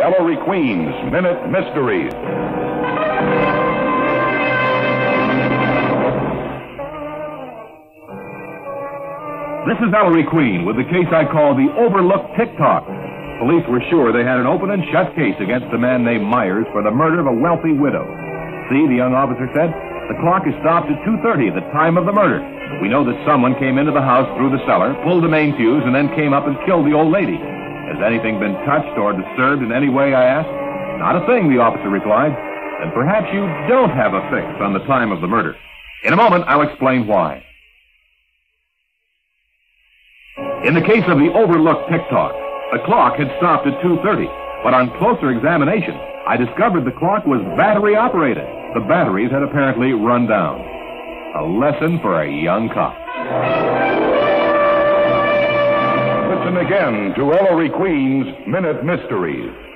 Ellery Queen's Minute Mysteries. This is Ellery Queen with the case I call the Overlooked Tick Tock. Police were sure they had an open and shut case against a man named Myers for the murder of a wealthy widow. See, the young officer said, the clock is stopped at 2.30, the time of the murder. We know that someone came into the house through the cellar, pulled the main fuse, and then came up and killed the old lady. Has anything been touched or disturbed in any way, I asked. Not a thing, the officer replied. Then perhaps you don't have a fix on the time of the murder. In a moment, I'll explain why. In the case of the overlooked Tick Tock, the clock had stopped at 2.30, but on closer examination, I discovered the clock was battery operated. The batteries had apparently run down. A lesson for a young cop. Again to Ellery Queen's Minute Mysteries.